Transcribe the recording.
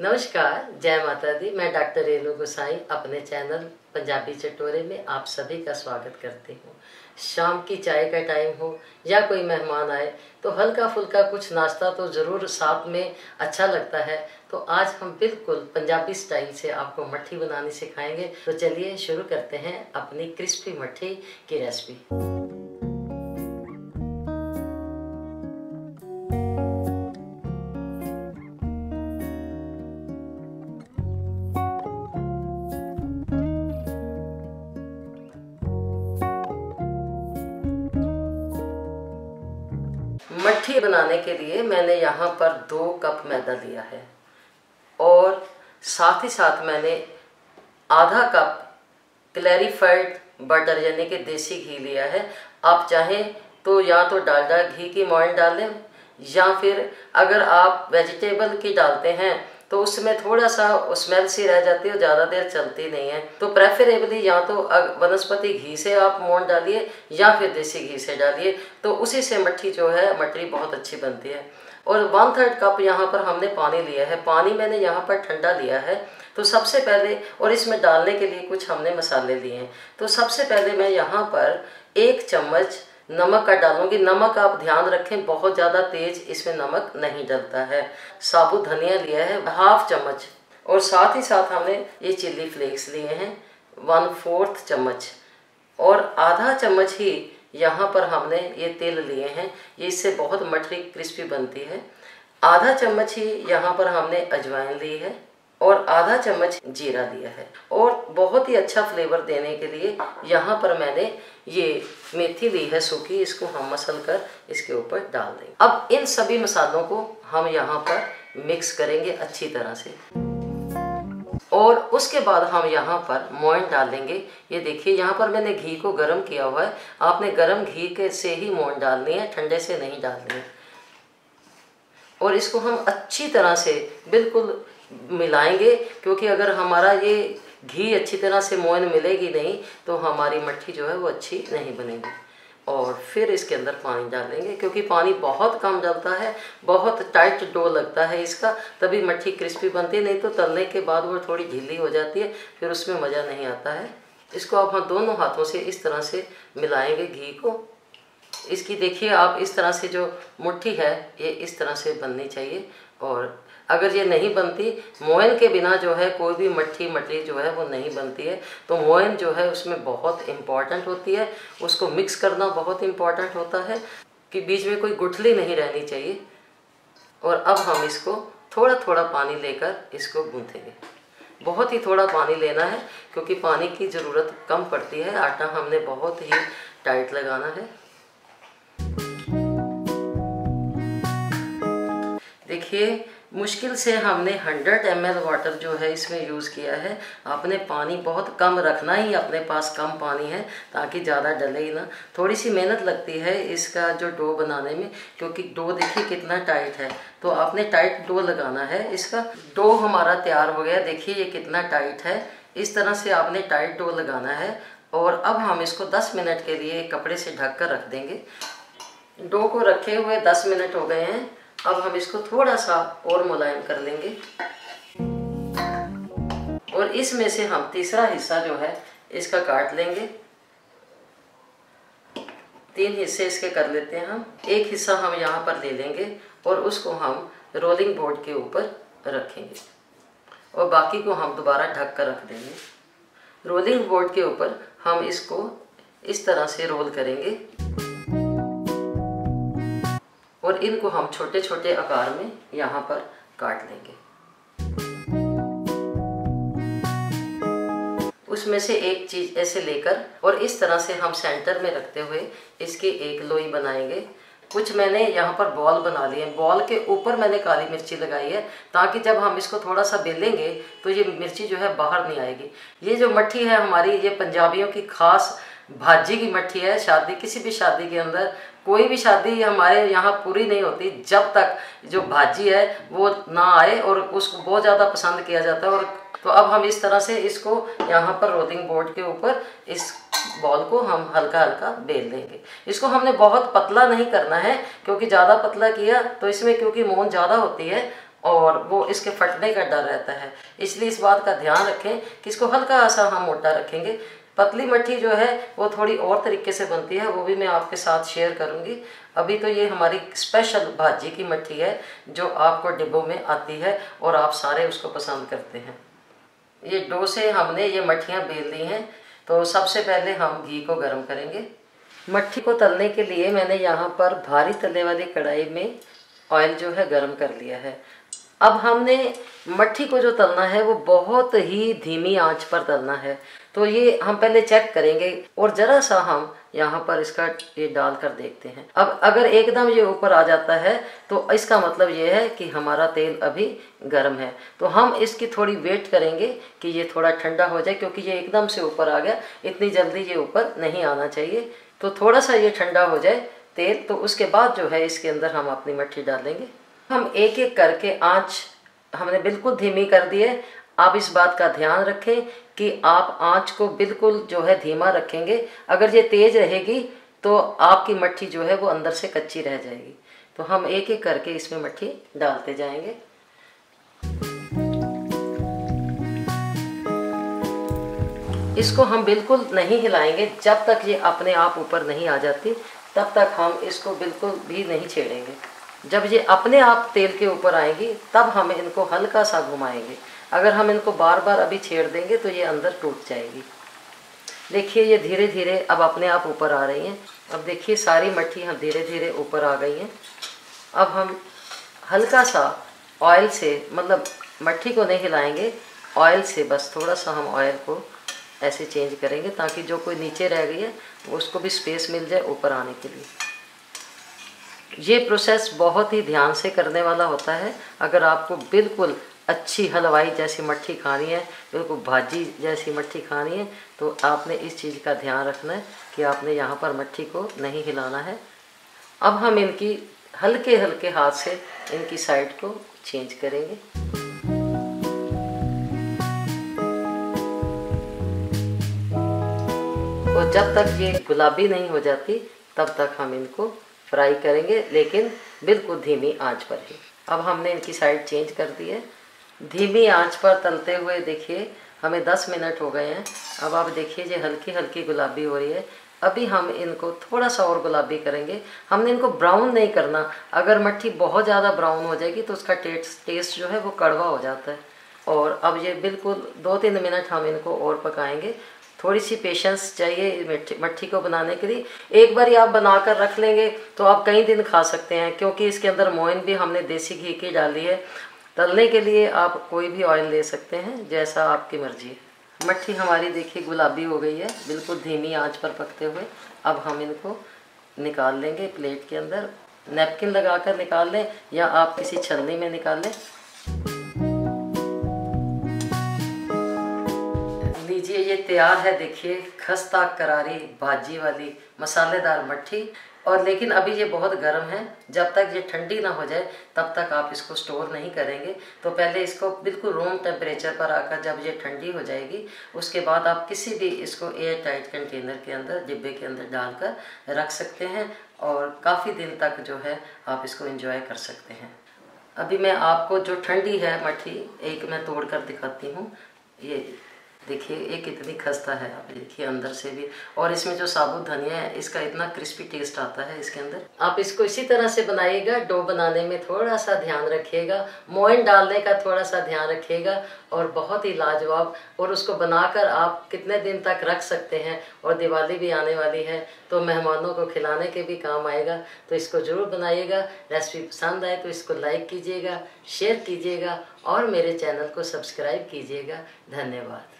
नमस्कार, जय माता दी। मैं डॉक्टर रेणु गोसाई अपने चैनल पंजाबी चटोरे में आप सभी का स्वागत करती हूँ। शाम की चाय का टाइम हो या कोई मेहमान आए तो हल्का फुल्का कुछ नाश्ता तो ज़रूर साथ में अच्छा लगता है। तो आज हम बिल्कुल पंजाबी स्टाइल से आपको मट्ठी बनानी सिखाएँगे। तो चलिए शुरू करते हैं अपनी क्रिस्पी मट्ठी की रेसिपी मट्ठी बनाने के लिए मैंने यहाँ पर दो कप मैदा लिया है। और साथ ही साथ मैंने आधा कप क्लैरिफाइड बटर, यानी कि देसी घी लिया है। आप चाहें तो या तो डालडा घी की मॉइन डालें, या फिर अगर आप वेजिटेबल की डालते हैं तो उसमें थोड़ा सा स्मेल सी रह जाती है ज़्यादा देर चलती नहीं है। तो प्रेफरेबली या तो वनस्पति घी से आप मोन डालिए या फिर देसी घी से डालिए। तो उसी से मट्ठी जो है मटरी बहुत अच्छी बनती है। और वन थर्ड कप यहाँ पर हमने पानी लिया है। पानी मैंने यहाँ पर ठंडा लिया है। तो सबसे पहले, और इसमें डालने के लिए कुछ हमने मसाले लिए हैं। तो सबसे पहले मैं यहाँ पर एक चम्मच नमक का डालूँगी। नमक आप ध्यान रखें, बहुत ज़्यादा तेज इसमें नमक नहीं डलता है। साबुत धनिया लिया है हाफ़ चम्मच। और साथ ही साथ हमने ये चिल्ली फ्लेक्स लिए हैं वन फोर्थ चम्मच। और आधा चम्मच ही यहाँ पर हमने ये तेल लिए हैं। ये इससे बहुत मठरी क्रिस्पी बनती है। आधा चम्मच ही यहाँ पर हमने अजवाइन ली है। और आधा चम्मच जीरा दिया है। और बहुत ही अच्छा फ्लेवर देने के लिए यहाँ पर मैंने ये मेथी ली है सूखी, इसको हम मसल कर इसके ऊपर डाल देंगे। अब इन सभी मसालों को हम यहाँ पर मिक्स करेंगे अच्छी तरह से। और उसके बाद हम यहाँ पर मोइन डाल देंगे। ये देखिए, यहाँ पर मैंने घी को गर्म किया हुआ है। आपने गर्म घी के से ही मोइन डालनी है, ठंडे से नहीं डालनी है। और इसको हम अच्छी तरह से बिल्कुल मिलाएँगे, क्योंकि अगर हमारा ये घी अच्छी तरह से मोइन मिलेगी नहीं तो हमारी मट्ठी जो है वो अच्छी नहीं बनेगी। और फिर इसके अंदर पानी डालेंगे क्योंकि पानी बहुत कम डलता है, बहुत टाइट डो लगता है इसका, तभी मट्ठी क्रिस्पी बनती है, नहीं तो तलने के बाद वो थोड़ी ढीली हो जाती है, फिर उसमें मज़ा नहीं आता है। इसको आप हम दोनों हाथों से इस तरह से मिलाएँगे घी को। इसकी देखिए, आप इस तरह से जो मुट्ठी है, ये इस तरह से बननी चाहिए। और अगर ये नहीं बनती मोयन के बिना जो है, कोई भी मट्ठी, मटली जो है, वो नहीं बनती है। तो मोयन जो है, उसमें बहुत इंपॉर्टेंट होती है। उसको मिक्स करना बहुत इंपॉर्टेंट होता है कि बीच में कोई गुठली नहीं रहनी चाहिए। और अब हम इसको थोड़ा थोड़ा पानी लेकर इसको गूँथेंगे। बहुत ही थोड़ा पानी लेना है, क्योंकि पानी की ज़रूरत कम पड़ती है। आटा हमने बहुत ही टाइट लगाना है। देखिए, मुश्किल से हमने 100 एम वाटर जो है इसमें यूज़ किया है। आपने पानी बहुत कम रखना ही अपने पास कम पानी है, ताकि ज़्यादा डले ही ना। थोड़ी सी मेहनत लगती है इसका जो डो बनाने में, क्योंकि डो देखिए कितना टाइट है। तो आपने टाइट डो लगाना है इसका। डो हमारा तैयार हो गया। देखिए ये कितना टाइट है। इस तरह से आपने टाइट डो लगाना है और अब हम इसको 10 मिनट के लिए कपड़े से ढक कर रख देंगे। डो को रखे हुए 10 मिनट हो गए हैं। अब हम इसको थोड़ा सा और मुलायम कर लेंगे। और इसमें से हम तीसरा हिस्सा जो है, इसका काट लेंगे। तीन हिस्से इसके कर लेते हैं हम। एक हिस्सा हम यहाँ पर ले लेंगे और उसको हम रोलिंग बोर्ड के ऊपर रखेंगे। और बाकी को हम दोबारा ढक कर रख देंगे। रोलिंग बोर्ड के ऊपर हम इसको इस तरह से रोल करेंगे। और इनको हम छोटे छोटे आकार में यहाँ पर काट लेंगे। उसमें से एक चीज़ ऐसे लेकर और इस तरह से हम सेंटर में रखते हुए इसकी एक लोई बनाएँगे। कुछ मैंने यहाँ पर बॉल बना लिए बॉल के ऊपर मैंने काली मिर्ची लगाई है ताकि जब हम इसको थोड़ा सा बेलेंगे तो ये मिर्ची जो है बाहर नहीं आएगी। ये जो मट्ठी है हमारी, ये पंजाबियों की खास भाजी की मट्ठी है। शादी, किसी भी शादी के अंदर कोई भी शादी हमारे यहाँ पूरी नहीं होती, जब तक जो भाजी है, वो ना आए और उसको बहुत ज़्यादा पसंद किया जाता है। और तो अब हम इस तरह से इसको यहाँ पर रोलिंग बोर्ड के ऊपर इस बॉल को हम हल्का हल्का बेल देंगे। इसको हमने बहुत पतला नहीं करना है, क्योंकि ज़्यादा पतला किया तो इसमें क्योंकि मोन ज़्यादा होती है और वो इसके फटने का डर रहता है। इसलिए इस बात का ध्यान रखें कि इसको हल्का सा हम मोटा रखेंगे। पतली मट्ठी जो है, वो थोड़ी और तरीके से बनती है, वो भी मैं आपके साथ शेयर करूँगी। अभी तो ये हमारी स्पेशल भाजी की मट्ठी है, जो आपको डिब्बों में आती है और आप सारे उसको पसंद करते हैं। ये डो से हमने ये मट्ठियाँ बेल दी हैं तो सबसे पहले हम घी को गर्म करेंगे। मट्ठी को तलने के लिए मैंने यहाँ पर भारी तले वाली कढ़ाई में ऑयल जो है गर्म कर लिया है। अब हमने मट्ठी को जो तलना है, वो बहुत ही धीमी आँच पर तलना है। तो ये हम पहले चेक करेंगे और जरा सा हम यहाँ पर इसका ये डाल कर देखते हैं। अब अगर एकदम ये ऊपर आ जाता है तो इसका मतलब ये है कि हमारा तेल अभी गर्म है। तो हम इसकी थोड़ी वेट करेंगे कि ये थोड़ा ठंडा हो जाए, क्योंकि ये एकदम से ऊपर आ गया। इतनी जल्दी ये ऊपर नहीं आना चाहिए। तो थोड़ा सा ये ठंडा हो जाए तेल तो उसके बाद जो है इसके अंदर हम अपनी मट्ठी डालेंगे हम एक एक करके आँच हमने बिल्कुल धीमी कर दी है। आप इस बात का ध्यान रखें कि आप आँच को बिल्कुल जो है धीमा रखेंगे। अगर ये तेज रहेगी तो आपकी मट्ठी जो है वो अंदर से कच्ची रह जाएगी। तो हम एक एक करके इसमें मट्ठी डालते जाएँगे। इसको हम बिल्कुल नहीं हिलाएँगे। जब तक ये अपने आप ऊपर नहीं आ जाती, तब तक हम इसको बिल्कुल भी नहीं छेड़ेंगे। जब ये अपने आप तेल के ऊपर आएँगी, तब हम इनको हल्का सा घुमाएँगे। अगर हम इनको बार बार अभी छेड़ देंगे तो ये अंदर टूट जाएगी। देखिए, ये धीरे धीरे अब अपने आप ऊपर आ रही हैं। अब देखिए, सारी मट्ठी हम धीरे धीरे ऊपर आ गई हैं। अब हम हल्का सा ऑयल से मतलब मट्ठी को नहीं हिलाएँगे ऑयल से बस थोड़ा सा हम ऑयल को ऐसे चेंज करेंगे, ताकि जो कोई नीचे रह गई है, उसको भी स्पेस मिल जाए ऊपर आने के लिए। ये प्रोसेस बहुत ही ध्यान से करने वाला होता है। अगर आपको बिल्कुल अच्छी हलवाई जैसी मट्ठी खानी है, बिल्कुल भाजी जैसी मट्ठी खानी है तो आपने इस चीज़ का ध्यान रखना है कि आपने यहाँ पर मट्ठी को नहीं हिलाना है। अब हम इनकी हल्के हल्के हाथ से इनकी साइड को चेंज करेंगे। और जब तक ये गुलाबी नहीं हो जाती, तब तक हम इनको फ्राई करेंगे, लेकिन बिल्कुल धीमी आँच पर ही। अब हमने इनकी साइड चेंज कर दी है। धीमी आँच पर तलते हुए देखिए, हमें 10 मिनट हो गए हैं। अब आप देखिए ये हल्की हल्की गुलाबी हो रही है। अभी हम इनको थोड़ा सा और गुलाबी करेंगे। हमने इनको ब्राउन नहीं करना। अगर मट्ठी बहुत ज़्यादा ब्राउन हो जाएगी तो उसका टेस्ट टेस्ट जो है वो कड़वा हो जाता है। और अब ये बिल्कुल दो तीन मिनट हम इनको और पकाएँगे। थोड़ी सी पेशेंस चाहिए मट्ठी को बनाने के लिए। एक बार आप बनाकर रख लेंगे तो आप कई दिन खा सकते हैं, क्योंकि इसके अंदर मोइन भी हमने देसी घी की डाली है। तलने के लिए आप कोई भी ऑयल ले सकते हैं, जैसा आपकी मर्ज़ी। है मट्ठी हमारी देखिए गुलाबी हो गई है, बिल्कुल धीमी आँच पर पकते हुए। अब हम इनको निकाल लेंगे प्लेट के अंदर। नैपकिन लगाकर निकाल लें या आप किसी छलनी में निकाल लें। तैयार है देखिए, खस्ता करारी भाजी वाली मसालेदार मट्ठी। और लेकिन अभी ये बहुत गर्म है, जब तक ये ठंडी ना हो जाए, तब तक आप इसको स्टोर नहीं करेंगे। तो पहले इसको बिल्कुल रूम टेम्परेचर पर आकर जब ये ठंडी हो जाएगी, उसके बाद आप किसी भी इसको एयर टाइट कंटेनर के अंदर, डिब्बे के अंदर डालकर रख सकते हैं और काफ़ी दिन तक जो है आप इसको इंजॉय कर सकते हैं। अभी मैं आपको जो ठंडी है मठी एक मैं तोड़ कर दिखाती हूँ। ये देखिए ये कितनी खस्ता है आप देखिए, अंदर से भी। और इसमें जो साबुत धनिया है, इसका इतना क्रिस्पी टेस्ट आता है इसके अंदर। आप इसको इसी तरह से बनाइएगा, डो बनाने में थोड़ा सा ध्यान रखिएगा, मोइन डालने का थोड़ा सा ध्यान रखिएगा, और बहुत ही लाजवाब। और उसको बनाकर आप कितने दिन तक रख सकते हैं, और दिवाली भी आने वाली है तो मेहमानों को खिलाने के भी काम आएगा। तो इसको ज़रूर बनाइएगा, रेसिपी पसंद आए तो इसको लाइक कीजिएगा, शेयर कीजिएगा, और मेरे चैनल को सब्सक्राइब कीजिएगा। धन्यवाद।